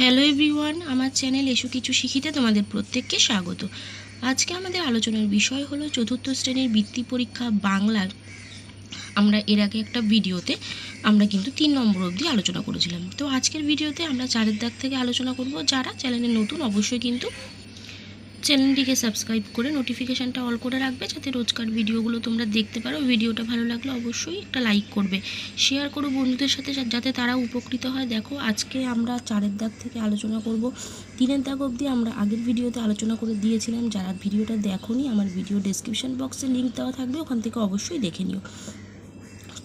Hello everyone আমার channel এসু কিছু শিখিতে তোমাদের প্রত্যেককে স্বাগত। আজকে আমাদের আলোচনার বিষয় হলো চতুর্থ শ্রেণির বৃত্তি পরীক্ষা বাংলার। আমরা এর আগে একটা ভিডিওতে আমরা কিন্তু তিন নম্বর অবধি আলোচনা করেছিলাম। তো আজকের ভিডিওতে আমরা চারের দাগ থেকে আলোচনা করব। যারা চ্যানেলে নতুন, অবশ্যই কিন্তু চ্যানেলটিকে সাবস্ক্রাইব করে নোটিফিকেশানটা অল করে রাখবে যাতে রোজকার ভিডিওগুলো তোমরা দেখতে পারো। ভিডিওটা ভালো লাগলে অবশ্যই একটা লাইক করবে। শেয়ার করো বন্ধুদের সাথে যাতে তারা উপকৃত হয়। দেখো, আজকে আমরা চারের দাগ থেকে আলোচনা করব। তিনের দাগ অবধি আমরা আগের ভিডিওতে আলোচনা করে দিয়েছিলাম। যারা ভিডিওটা দেখোনি, আমার ভিডিও ডেসক্রিপশন বক্সে লিঙ্ক দেওয়া থাকবে। ওখান থেকে অবশ্যই দেখে নিও।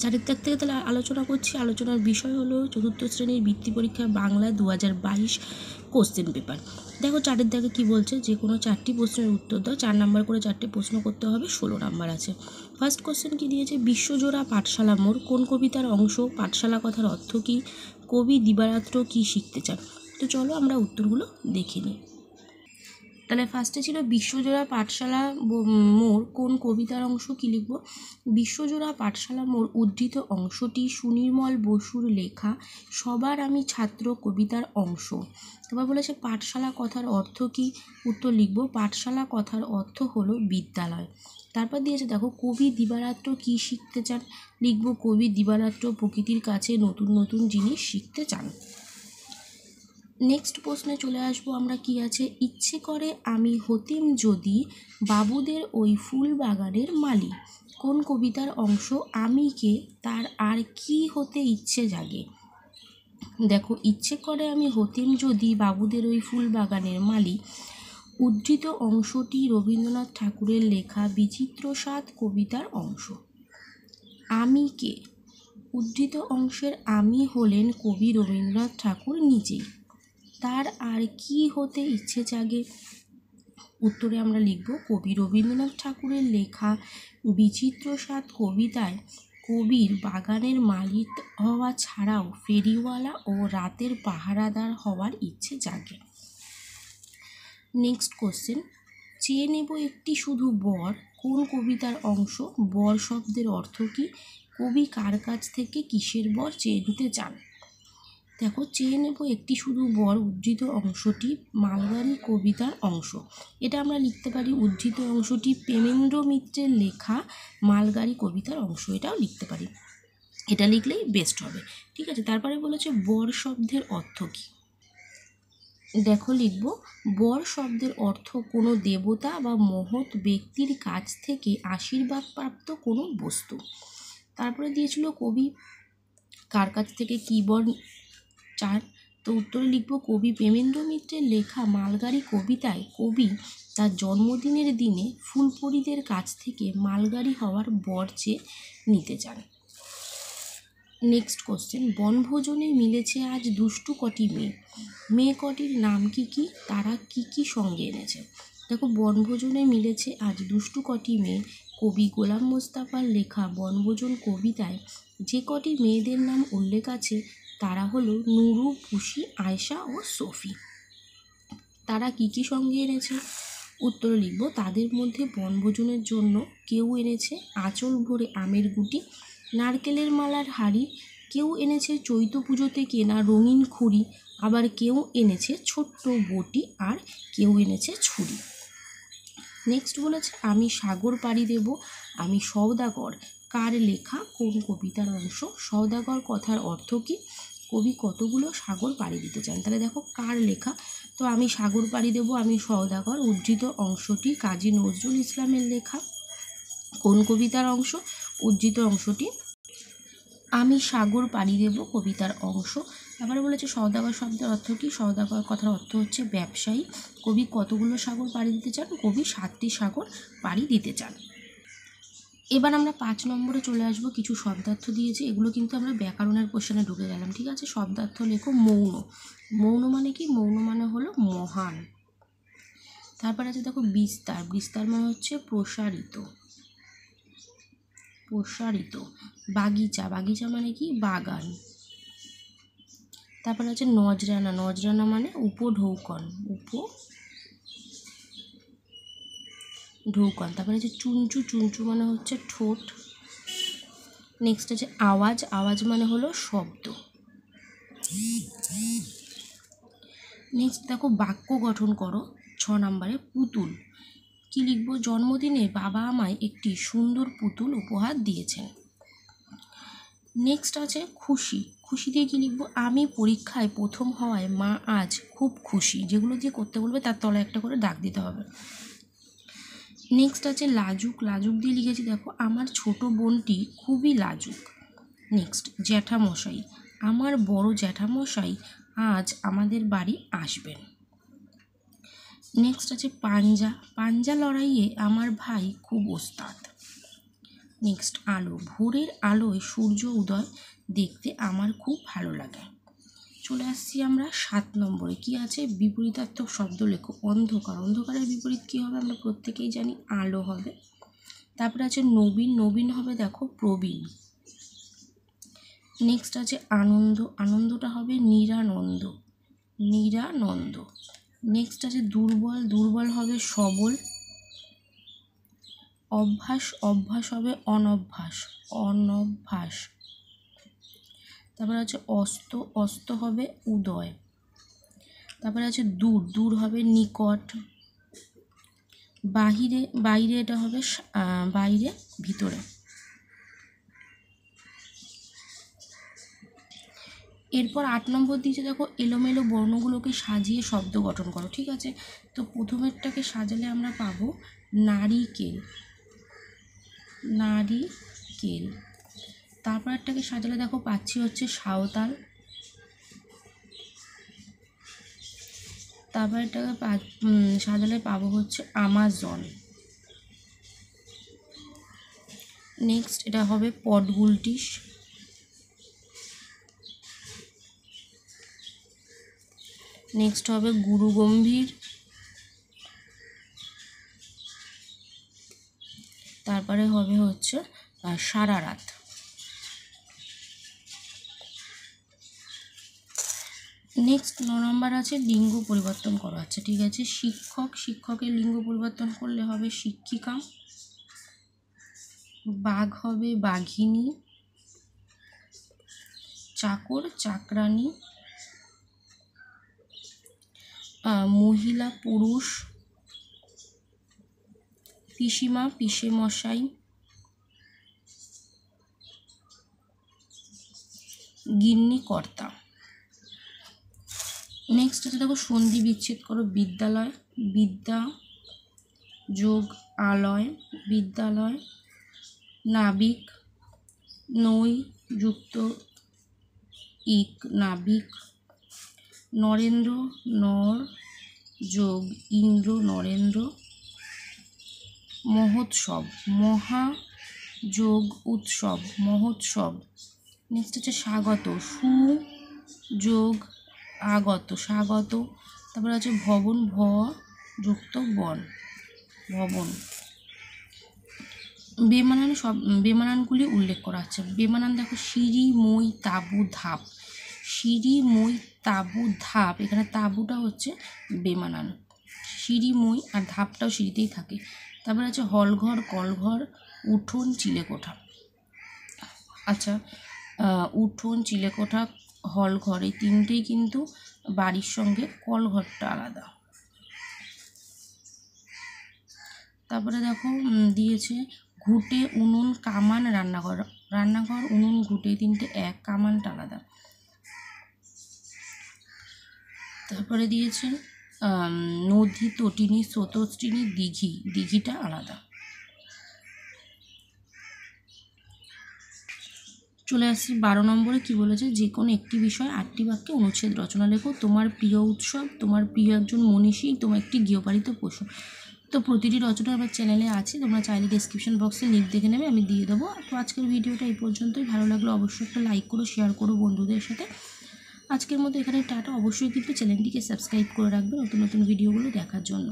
দাগ থেকে তাহলে আলোচনা করছি। আলোচনার বিষয় হলো চতুর্থ শ্রেণির বৃত্তি পরীক্ষা বাংলা দু হাজার বাইশ কোশ্চেন পেপার দেখো চারের দাগে কী বলছে? যে কোনো চারটি প্রশ্নের উত্তর দাও, চার নাম্বার করে চারটে প্রশ্ন করতে হবে, ষোলো নাম্বার আছে। ফার্স্ট কোশ্চেন কী দিয়েছে? বিশ্বজোড়া পাঠশালা মোড়, কোন কবিতার অংশ, পাঠশালা কথার অর্থ কী? কবি দিবারাত্র কী শিখতে চান? তো চলো আমরা উত্তরগুলো দেখে নিই। তাহলে ফার্স্টে ছিল বিশ্বজোড়া পাঠশালা মোড়, কোন কবিতার অংশ কী লিখব? বিশ্বজোড়া পাঠশালা মোড় উদ্ধৃত অংশটি সুনির্মল বসুর লেখা, সবার আমি ছাত্র কবিতার অংশ। এবার বলেছে, পাঠশালা কথার অর্থ কী? উত্তর লিখব, পাঠশালা কথার অর্থ হলো বিদ্যালয়। তারপর দিয়েছে, দেখো, কবি দিবারাত্র কী শিখতে চান? লিখব, কবি দিবারাত্র প্রকৃতির কাছে নতুন নতুন জিনিস শিখতে চান। নেক্সট প্রশ্নে চলে আসব আমরা কি আছে? ইচ্ছে করে আমি হতিম যদি বাবুদের ওই ফুল বাগানের মালি কোন কবিতার অংশ আমি কে তার আর কি হতে ইচ্ছে জাগে? দেখো, ইচ্ছে করে আমি হতিম যদি বাবুদের ওই ফুল বাগানের মালি উদ্ধৃত অংশটি রবীন্দ্রনাথ ঠাকুরের লেখা বিচিত্র স্বাদ কবিতার অংশ। আমি কে উদ্ধৃত অংশের আমি হলেন কবি রবীন্দ্রনাথ ঠাকুর নিজেই। তার আর কি হতে ইচ্ছে জাগে? উত্তরে আমরা লিখব, কবি রবীন্দ্রনাথ ঠাকুরের লেখা বিচিত্র স্বাদ কবিতায় কবির বাগানের মালিক হওয়া ছাড়াও ফেরিওয়ালা ও রাতের পাহারাদার হওয়ার ইচ্ছে জাগে। নেক্সট কোশ্চেন চেয়ে নেব একটি শুধু বর, কোন কবিতার অংশ? বর শব্দের অর্থ কী? কবি কার কাছ থেকে কিসের বর চেয়ে নিতে চান? দেখো, চেয়ে নেব একটি শুধু বর উদ্ধৃত অংশটি, মালগাড়ি কবিতার অংশ। এটা আমরা লিখতে পারি উদ্ধৃত অংশটি প্রেমেন্দ্র মিত্রের লেখা মালগাড়ি কবিতার অংশ, এটাও লিখতে পারি। এটা লিখলেই বেস্ট হবে। ঠিক আছে, তারপরে বলেছে বর শব্দের অর্থ কী? দেখো, লিখব, বর শব্দের অর্থ কোনো দেবতা বা মহৎ ব্যক্তির কাছ থেকে আশীর্বাদ প্রাপ্ত কোনো বস্তু। তারপরে দিয়েছিল কবি, কার কাছ থেকে কী বর চার। তো উত্তরে লিখব কবি প্রেমেন্দ্র মিত্রের লেখা মালগাড়ি কবিতায় কবি তার জন্মদিনের দিনে ফুলপরিদের কাছ থেকে মালগাড়ি হওয়ার বর চেয়ে নিতে চান। নেক্সট কোশ্চেন বনভোজনে মিলেছে আজ দুষ্টু কটি মেয়ে। মেয়ে কটির নাম কি কি? তারা কি কি সঙ্গে এনেছে? দেখো, বনভোজনে মিলেছে আজ দুষ্টু কটি মেয়ে। কবি গোলাম মোস্তাফার লেখা বনভোজন কবিতায় যে কটি মেয়েদের নাম উল্লেখ আছে তারা হলো নুরু, পুষি, আয়শা ও সফি। তারা কি কি সঙ্গে এনেছে? উত্তর লিখব। তাদের মধ্যে বনভোজনের জন্য কেউ এনেছে আঁচল ভরে আমের গুটি, নারকেলের মালার হাড়ি, কেউ এনেছে চৈত পুজোতে কেনা রঙিন খুঁড়ি, আবার কেউ এনেছে ছোট্ট বটি আর কেউ এনেছে ছুরি। নেক্সট বলেছে, আমি সাগর পাড়ি দেব, আমি সওদাগর। কার লেখা, কোন কবিতার অংশ? সওদাগর কথার অর্থ কী? কবি কতগুলো সাগর পাড়ি দিতে চান? তাহলে দেখো, কার লেখা? তো আমি সাগর পাড়ি দেব, আমি সওদাগর। উদ্ধৃত অংশটি কাজী নজরুল ইসলামের লেখা। কোন কবিতার অংশ? উদ্ধৃত অংশটি, আমি সাগর পাড়ি দেব কবিতার অংশ। তারপরে বলেছে সওদাগর শব্দের অর্থ কী? সওদাগর কথার অর্থ হচ্ছে ব্যবসায়ী। কবি কতগুলো সাগর পাড়ি দিতে চান? কবি সাতটি সাগর পাড়ি দিতে চান। এবার আমরা পাঁচ নম্বরে চলে আসব। কিছু শব্দার্থ দিয়েছে। এগুলো কিন্তু আমরা ব্যাকরণের কোশ্চেনে ঢুকে গেলাম, ঠিক আছে? শব্দার্থ লেখো মৌন। মৌন মানে কি? মৌন মানে হলো মহান। তারপর আছে দেখো বিস্তার। বিস্তার মানে হচ্ছে প্রসারিত। প্রসারিত। বাগিচা। বাগিচা মানে কি? বাগান। তারপর আছে নজরানা নজরানা মানে উপঢৌকন, উপ ঢৌকন, তারপরে আছে চুনচু চুনচু মানে হচ্ছে ঠোঁট। নেক্সট আছে আওয়াজ আওয়াজ মানে হলো শব্দ। নেক্সট দেখো বাক্য গঠন করো, ছ নম্বরে পুতুল। কি লিখব? জন্মদিনে বাবা আমায় একটি সুন্দর পুতুল উপহার দিয়েছেন। নেক্সট আছে খুশি। খুশি দিয়ে কী লিখব? আমি পরীক্ষায় প্রথম হওয়ায় মা আজ খুব খুশি। যেগুলো দিয়ে করতে বলবে তার তলায় একটা করে দাগ দিতে হবে। নেক্সট আছে লাজুক। লাজুক দিয়ে লিখেছি দেখো, আমার ছোট বোনটি খুবই লাজুক। নেক্সট জ্যাঠামশাই, আমার বড় জ্যাঠামশাই আজ আমাদের বাড়ি আসবেন। নেক্সট আছে পাঞ্জা। পাঞ্জা লড়াইয়ে আমার ভাই খুব ওস্তাদ। নেক্সট আলো। ভোরের আলোয় সূর্য উদয় দেখতে আমার খুব ভালো লাগে। চলে আসছি আমরা সাত নম্বরে। কি আছে? বিপরীতার্থক শব্দ লেখো। অন্ধকার। অন্ধকারের বিপরীত কী হবে? আমরা প্রত্যেকেই জানি আলো হবে। তারপরে আছে নবীন। নবীন হবে দেখো প্রবীণ। নেক্সট আছে আনন্দ। আনন্দটা হবে নিরানন্দ। নিরানন্দ। নেক্সট আছে দুর্বল। দুর্বল হবে সবল। অভ্যাস অভ্যাস হবে অনভ্যাস অনভ্যাস। তারপরে আছে অস্ত অস্ত হবে উদয়। তারপরে আছে দূর দূর হবে নিকট। বাহিরে, বাইরে এটা হবে বাইরে, ভিতরে। এরপর আট নম্বর দিয়েছে, দেখো, এলোমেলো বর্ণগুলোকে সাজিয়ে শব্দ গঠন করো, ঠিক আছে? তো প্রথমেরটাকে সাজালে আমরা পাবো নারিকেল নারিকেল। তারপর একটাকে সাজালে দেখো পাচ্ছি হচ্ছে সাঁওতাল। তারপর উম, সাজালে পাবো হচ্ছে আমাজন। নেক্সট এটা হবে পটগুলটিস নেক্সট হবে গুরু তারপরে হবে হচ্ছে সারা রাত। নেক্সট ন নম্বর আছে, লিঙ্গ পরিবর্তন করা আছে, ঠিক আছে? শিক্ষক, শিক্ষকের লিঙ্গ পরিবর্তন করলে হবে শিক্ষিকা, বাঘ হবে বাঘিনী, চাকর, চাকরানী মহিলা, পুরুষ পিসিমা পিসে মশাই গিন্নি কর্তা। নেক্সট আছে দেখো সন্ধি বিচ্ছেদ করো বিদ্যালয়, বিদ্যা যোগ আলয়, বিদ্যালয় নাবিক নই যুক্ত ইক নাবিক, নরেন্দ্র নর যোগ ইন্দ্র নরেন্দ্র। মহোৎসব মহা যোগ উৎসব মহোৎসব। নেক্সট হচ্ছে স্বাগত সু যোগ আগত স্বাগত। তারপরে আছে ভবন ভ যুক্ত বন, ভবন। বেমানান সব, বেমানানগুলি উল্লেখ করা আছে। বেমানান দেখো, সিঁড়ি, মই, তাবু, ধাপ। সিঁড়ি, মই, তাবু, ধাপ, এখানে তাবুটা হচ্ছে বেমানান। সিঁড়ি, মই আর ধাপটাও সিঁড়িতেই থাকে। তারপরে আছে হলঘর, কলঘর, উঠোন, চিলেকোঠা। আচ্ছা উঠোন, চিলেকোঠা, হলঘর, এই তিনটেই কিন্তু বাড়ির সঙ্গে কলঘরটা আলাদা। তারপরে দেখো দিয়েছে ঘুটে, উনুন, কামান, রান্নাঘর। রান্নাঘর, উনুন, ঘুটে তিনটে এক, কামানটা আলাদা। তারপরে দিয়েছে নদী, তটিনী স্রোতস্বিনী দিঘি। দিঘিটা আলাদা। চলে আসছি বারো নম্বরে, কি বলেছে? যে কোনো একটি বিষয় আটটি বাক্যে অনুচ্ছেদ রচনা লেখো। তোমার প্রিয় উৎসব, তোমার প্রিয় একজন মনীষী, তোমার একটি গৃহপালিত পশু। তো প্রতিটি রচনা আমার চ্যানেলে আছে, তোমরা চাইলে ডিসক্রিপশন বক্সে লিঙ্ক দেখে নেবে, আমি দিয়ে দেবো। তো আজকের ভিডিওটা এই পর্যন্তই। ভালো লাগল অবশ্যই একটা লাইক করো শেয়ার করো বন্ধুদের সাথে। আজকের মতো এখানে টাটা। অবশ্যই কিন্তু চ্যানেলটিকে সাবস্ক্রাইব করে রাখবেন নতুন নতুন ভিডিওগুলো দেখার জন্য।